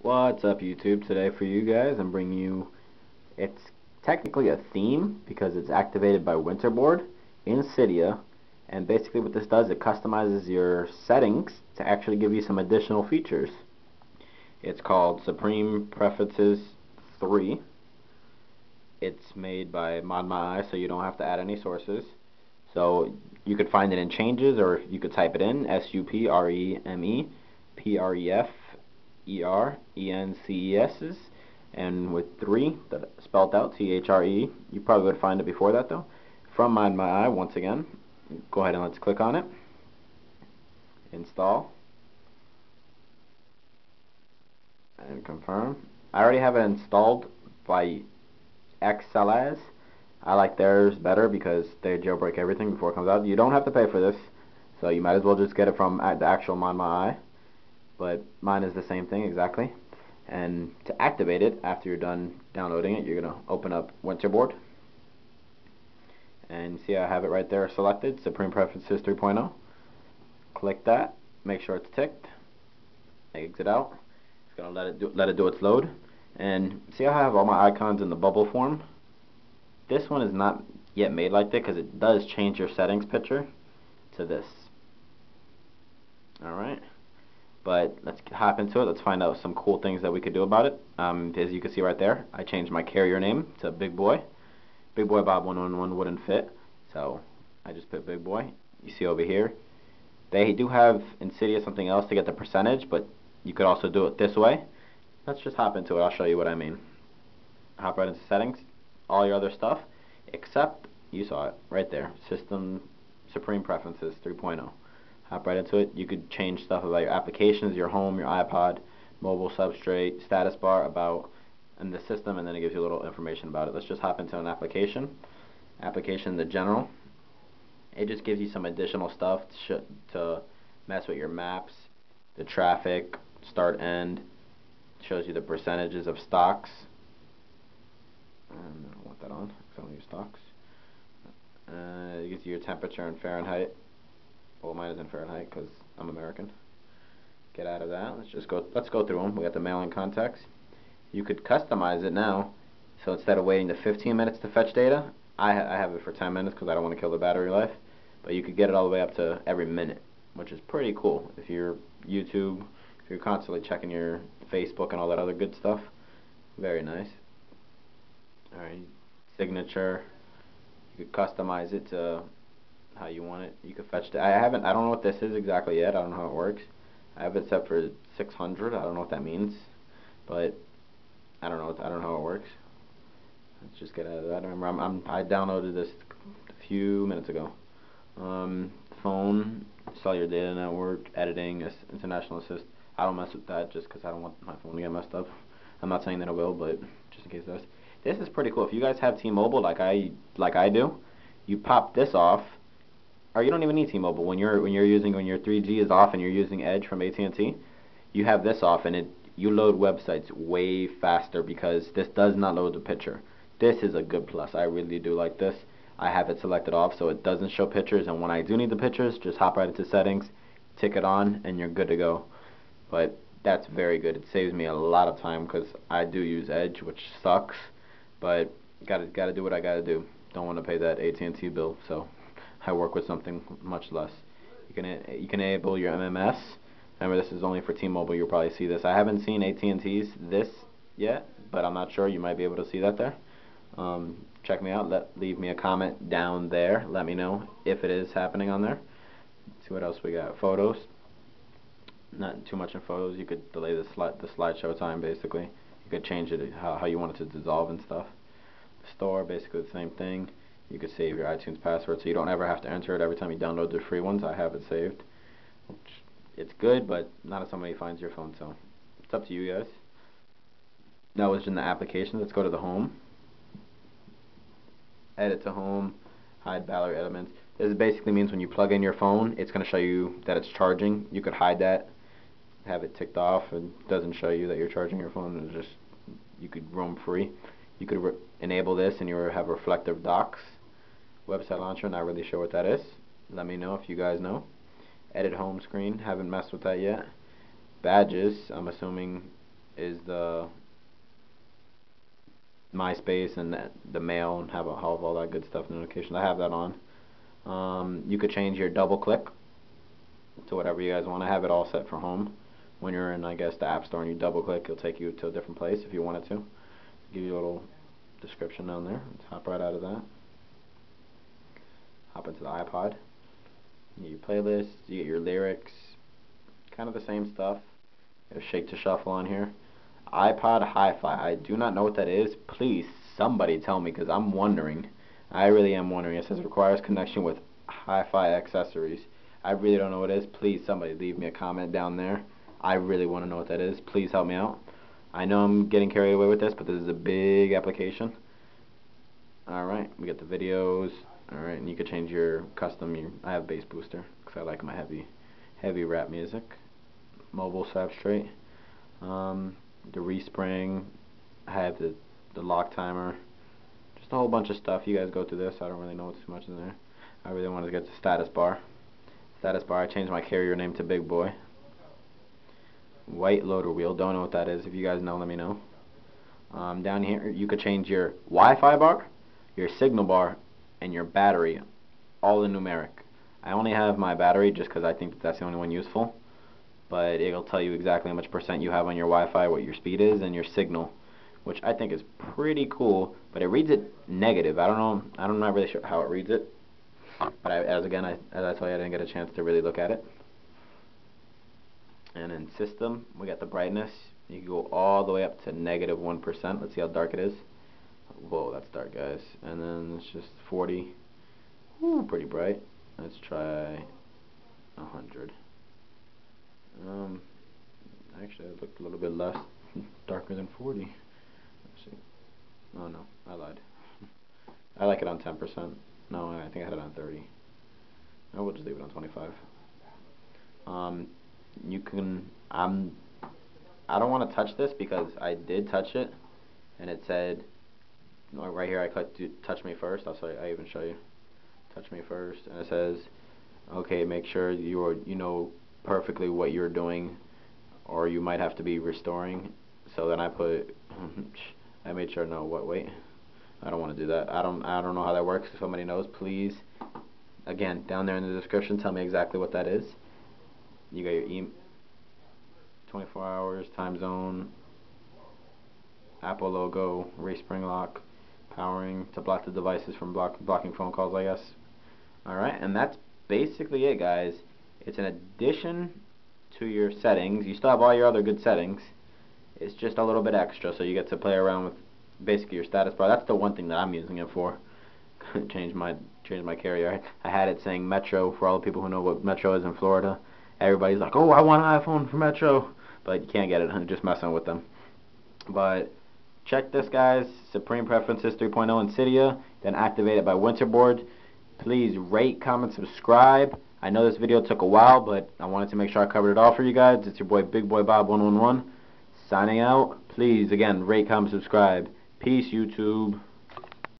What's up YouTube? Today for you guys I'm bringing you it's technically a theme because it's activated by Winterboard in Cydia and basically what this does it customizes your settings to actually give you some additional features. It's called Supreme Preferences 3. It's made by ModMyi so you don't have to add any sources. So you could find it in changes or you could type it in S-U-P-R-E-M-E P-R-E-F E-R, E-N-C-E-S, and with 3, that spelled out, T-H-R-E. You probably would find it before that, though. From ModMyi, once again, go ahead and let's click on it. Install. And confirm. I already have it installed by XLAS. I like theirs better because they jailbreak everything before it comes out. You don't have to pay for this, so you might as well just get it from the actual ModMyi but mine is the same thing exactly. And to activate it, after you're done downloading it, you're going to open up Winterboard. And see I have it right there selected, Supreme Preferences 3.0. Click that, make sure it's ticked, exit out. It's going to let it do, let it do its load. And see I have all my icons in the bubble form? This one is not yet made like that because it does change your settings picture to this. Alright. But let's hop into it. Let's find out some cool things that we could do about it. Um, as you can see right there, I changed my carrier name to Big Boy. Big Boy Bob 111 wouldn't fit, so I just put Big Boy. You see over here, they do have in Cydia something else to get the percentage, but you could also do it this way. Let's just hop into it. I'll show you what I mean. Hop right into settings, all your other stuff, except you saw it right there, System Supreme Preferences 3.0 hop right into it. You could change stuff about your applications, your home, your iPod, mobile substrate, status bar, about, and the system, and then it gives you a little information about it. Let's just hop into an application. Application, the general. It just gives you some additional stuff to, to mess with your maps, the traffic, start, end. Shows you the percentages of stocks. And I don't want that on. I don't use stocks. Uh, it gives you your temperature in Fahrenheit well mine is in Fahrenheit because I'm American. Get out of that. Let's just go let's go through them we got the mailing contacts. You could customize it now. So instead of waiting the 15 minutes to fetch data I, ha I have it for 10 minutes because I don't want to kill the battery life. But you could get it all the way up to every minute which is pretty cool. If you're YouTube if you're constantly checking your Facebook and all that other good stuff very nice. Alright signature. You could customize it to how you want it. You can fetch it. I haven't. I don't know what this is exactly yet. I don't know how it works. I have it set for 600. I don't know what that means, but I don't know. I don't know how it works. Let's just get out of that. I remember I'm, I'm I downloaded this a few minutes ago. Um, phone, cellular data network, editing, international assist. I don't mess with that just because I don't want my phone to get messed up. I'm not saying that it will, but just in case it does. This is pretty cool. If you guys have T-Mobile like I like I do, you pop this off or you don't even need T-Mobile when you're when you're using when your 3G is off and you're using Edge from AT&T, you have this off and it you load websites way faster because this does not load the picture. This is a good plus. I really do like this. I have it selected off so it doesn't show pictures and when I do need the pictures, just hop right into settings, tick it on and you're good to go. But that's very good. It saves me a lot of time because I do use Edge, which sucks, but gotta gotta do what I gotta do. Don't want to pay that AT&T bill, so I work with something much less. You can you can enable your MMS. Remember, this is only for T-Mobile. You'll probably see this. I haven't seen AT&T's this yet, but I'm not sure. You might be able to see that there. Um, check me out. Let leave me a comment down there. Let me know if it is happening on there. Let's see what else we got. Photos. Not too much in photos. You could delay the slide the slideshow time basically. You could change it how, how you want it to dissolve and stuff. Store basically the same thing you could save your iTunes password so you don't ever have to enter it every time you download the free ones. I have it saved. It's good, but not if somebody finds your phone, so it's up to you guys. That was in the application. Let's go to the home. Edit to home, hide battery elements. This basically means when you plug in your phone, it's going to show you that it's charging. You could hide that, have it ticked off, and it doesn't show you that you're charging your phone. It's just you could roam free. You could enable this, and you have reflective docks website launcher, not really sure what that is. Let me know if you guys know. Edit home screen, haven't messed with that yet. Badges, I'm assuming is the MySpace and the, mail and have, a, have all that good stuff notifications. I have that on. Um, you could change your double click to whatever you guys want. I have it all set for home. When you're in, I guess, the App Store and you double click, it'll take you to a different place if you wanted to. Give you a little description down there. Let's hop right out of that. Into the iPod. You get your playlist, you get your lyrics, kind of the same stuff. You shake to shuffle on here. iPod Hi-Fi. I do not know what that is. Please, somebody tell me because I'm wondering. I really am wondering. It says requires connection with Hi-Fi accessories. I really don't know what it is. Please, somebody leave me a comment down there. I really want to know what that is. Please help me out. I know I'm getting carried away with this, but this is a big application. Alright, we got the videos. Alright, and you could change your custom. Your, I have bass booster because I like my heavy, heavy rap music. Mobile substrate. Um, the respring. I have the the lock timer. Just a whole bunch of stuff. You guys go through this. I don't really know what's too much in there. I really wanted to get the status bar. Status bar. I changed my carrier name to Big Boy white loader wheel. Don't know what that is. If you guys know, let me know. Um, down here, you could change your Wi-Fi bar, your signal bar, and your battery, all in numeric. I only have my battery just because I think that that's the only one useful. But it'll tell you exactly how much percent you have on your Wi-Fi, what your speed is, and your signal, which I think is pretty cool. But it reads it negative. I don't know. I'm not really sure how it reads it. But I, as again, I, as I told you, I didn't get a chance to really look at it and in system we got the brightness you can go all the way up to negative 1 let's see how dark it is whoa that's dark guys. And then it's just 40 Ooh, pretty bright. Let's try 100 um actually it looked a little bit less darker than 40 let's see. Oh no I lied. I like it on 10% no I think I had it on 30 I will just leave it on 25 um, you can I'm I don't want to touch this because I did touch it and it said right here I clicked touch me first. I'll you, I even show you. Touch me first. And it says okay make sure you are you know perfectly what you're doing or you might have to be restoring. So then I put I made sure no what wait. I don't want to do that. I don't I don't know how that works. If somebody knows please again down there in the description tell me exactly what that is. You got your e 24 hours, time zone, Apple logo, respring lock, powering to block the devices from block, blocking phone calls, I guess. Alright, and that's basically it, guys. It's an addition to your settings. You still have all your other good settings. It's just a little bit extra, so you get to play around with basically your status bar. That's the one thing that I'm using it for. change my change my carrier. I had it saying Metro for all the people who know what Metro is in Florida everybody's like, oh, I want an iPhone for Metro, but you can't get it. I'm just messing with them. But check this, guys. Supreme Preferences 3.0 in Cydia, then activate it by Winterboard. Please rate, comment, subscribe. I know this video took a while, but I wanted to make sure I covered it all for you guys. It's your boy Big Boy Bob 111 signing out. Please, again, rate, comment, subscribe. Peace, YouTube.